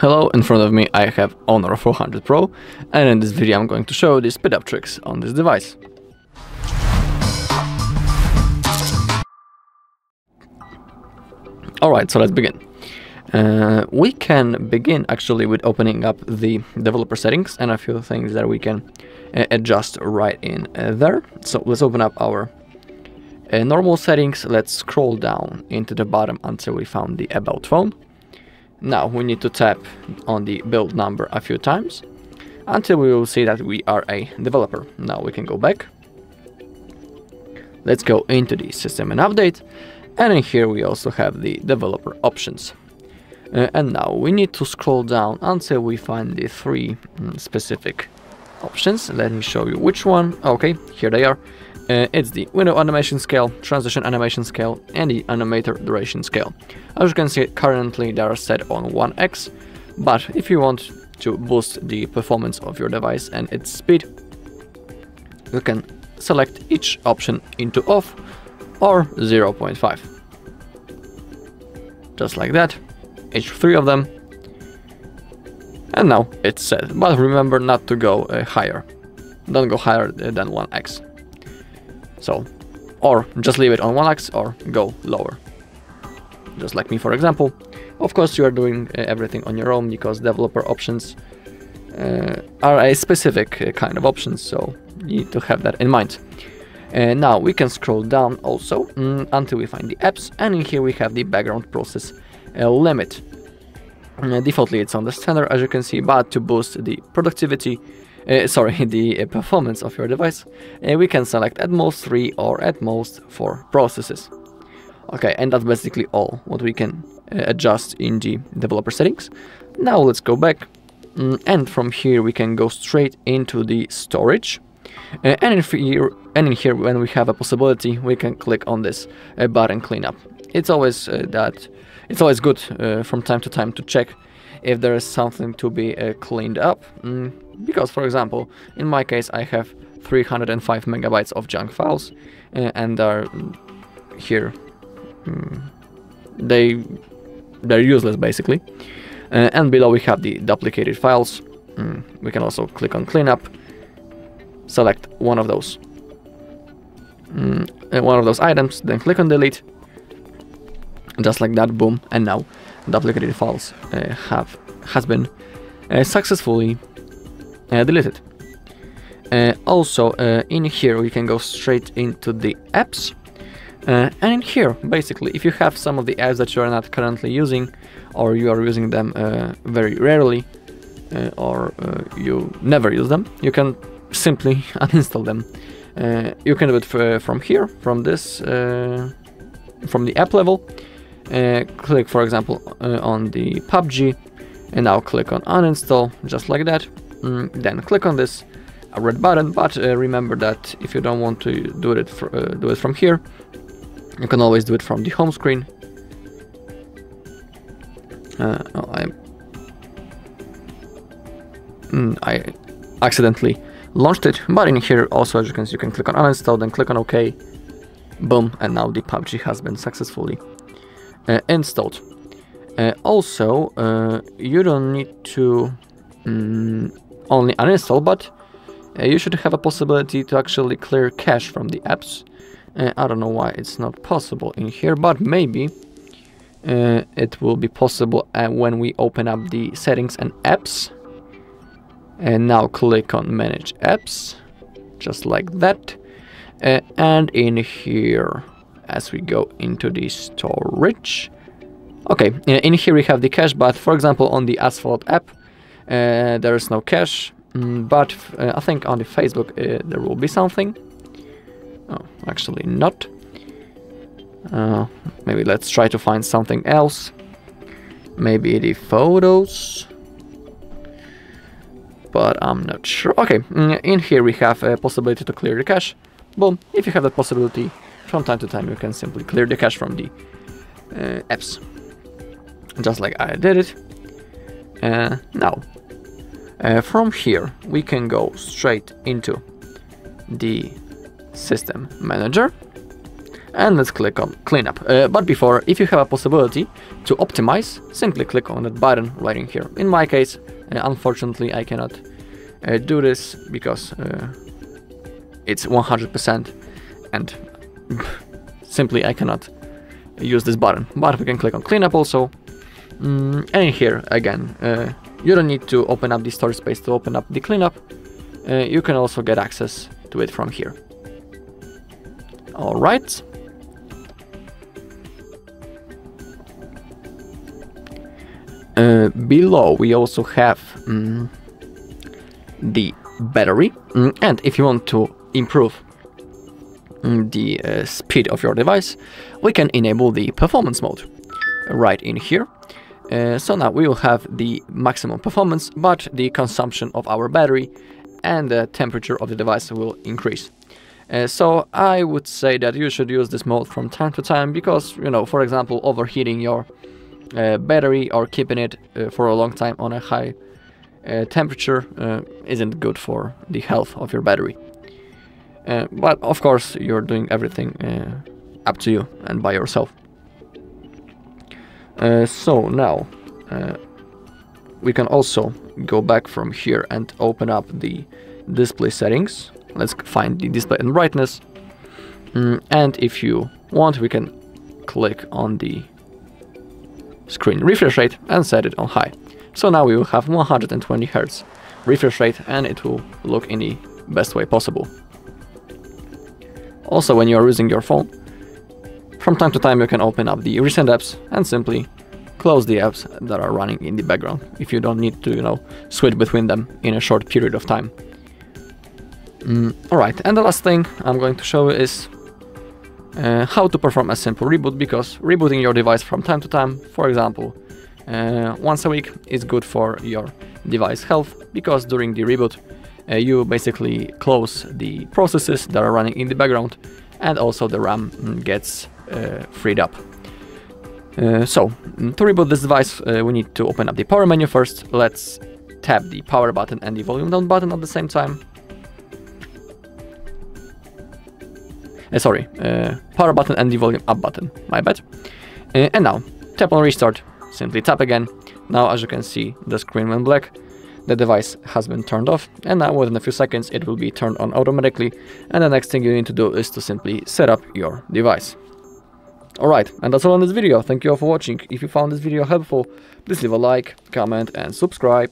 Hello, in front of me I have Honor 400 Pro and in this video I'm going to show the speed up tricks on this device. Alright, so let's begin. Uh, we can begin actually with opening up the developer settings and a few things that we can uh, adjust right in uh, there. So let's open up our uh, normal settings. Let's scroll down into the bottom until we found the about phone. Now we need to tap on the build number a few times until we will see that we are a developer. Now we can go back. Let's go into the system and update and in here we also have the developer options. Uh, and now we need to scroll down until we find the three mm, specific options. Let me show you which one. Okay, here they are. Uh, it's the window animation scale, transition animation scale, and the animator duration scale. As you can see, currently they are set on 1x, but if you want to boost the performance of your device and its speed, you can select each option into off or 0.5. Just like that, each three of them. And now it's set, but remember not to go uh, higher. Don't go higher than 1x. So, or just leave it on 1x or go lower. Just like me for example. Of course you are doing uh, everything on your own because developer options uh, are a specific uh, kind of options, so you need to have that in mind. And now we can scroll down also mm, until we find the apps and in here we have the background process uh, limit. Uh, defaultly it's on the standard as you can see but to boost the productivity uh, sorry the uh, performance of your device uh, we can select at most 3 or at most 4 processes. Okay and that's basically all what we can uh, adjust in the developer settings. Now let's go back mm, and from here we can go straight into the storage uh, and, in here, and in here, when we have a possibility, we can click on this uh, button cleanup. It's always uh, that it's always good uh, from time to time to check if there is something to be uh, cleaned up. Mm, because, for example, in my case, I have 305 megabytes of junk files, uh, and are here. Mm, they they're useless basically. and below we have the duplicated files. Mm, we can also click on cleanup select one of those mm, uh, one of those items then click on delete just like that boom and now duplicated files uh, have has been uh, successfully uh, deleted uh, also uh, in here we can go straight into the apps and in here basically if you have some of the apps that you are not currently using or you are using them very rarely or you never use them you can simply uninstall them. Uh, you can do it from here, from this, uh, from the app level. Uh, click, for example, uh, on the PUBG, and now click on uninstall, just like that. Mm, then click on this red button. But uh, remember that if you don't want to do it, for, uh, do it from here, you can always do it from the home screen. Oh, I, mm, I accidentally launched it, but in here also as you can see you can click on uninstall, then click on OK, boom, and now the PUBG has been successfully uh, installed. Uh, also, uh, you don't need to um, only uninstall, but uh, you should have a possibility to actually clear cache from the apps. Uh, I don't know why it's not possible in here, but maybe uh, it will be possible when we open up the settings and apps and now click on manage apps just like that uh, and in here as we go into the storage. Okay in here we have the cache but for example on the asphalt app uh, there is no cache mm, but uh, I think on the Facebook uh, there will be something. Oh actually not. Uh, maybe let's try to find something else. Maybe the photos. But I'm not sure. Okay, mm, in here we have a possibility to clear the cache. Boom, if you have that possibility, from time to time you can simply clear the cache from the uh, apps. Just like I did it. Uh, now, uh, from here we can go straight into the system manager. and let's click on cleanup. Uh, but before, if you have a possibility to optimize, simply click on that button right in here. In my case, uh, unfortunately, I cannot uh, do this because uh, it's 100% and simply I cannot use this button. But we can click on cleanup also. Mm, and here again, uh, you don't need to open up the storage space to open up the cleanup. Uh, you can also get access to it from here. Alright. Uh, below we also have mm, the battery mm, and if you want to improve the uh, speed of your device we can enable the performance mode. Right in here. Uh, so now we will have the maximum performance but the consumption of our battery and the temperature of the device will increase. Uh, so I would say that you should use this mode from time to time because, you know, for example, overheating your uh, battery or keeping it uh, for a long time on a high uh, temperature isn't good for the health of your battery. Uh, but of course, you're doing everything up to you and by yourself. so now we can also go back from here and open up the display settings Let's find the display and brightness. Mm, and if you want, we can click on the screen refresh rate and set it on high. So now we will have 120 Hz refresh rate and it will look in the best way possible. Also, when you are using your phone, from time to time you can open up the recent apps and simply close the apps that are running in the background if you don't need to, you know, switch between them in a short period of time. Mm, Alright, and the last thing I'm going to show is uh, how to perform a simple reboot because rebooting your device from time to time, for example, uh, once a week is good for your device health because during the reboot uh, you basically close the processes that are running in the background and also the RAM gets uh, freed up. Uh, so, mm, to reboot this device uh, we need to open up the power menu first. Let's tap the power button and the volume down button at the same time Uh, sorry, uh, power button and the volume up button, my bad. And now, tap on restart, simply tap again. Now as you can see, the screen went black, the device has been turned off, and now within a few seconds it will be turned on automatically, and the next thing you need to do is to simply set up your device. Alright, and that's all on this video, thank you all for watching. If you found this video helpful, please leave a like, comment and subscribe.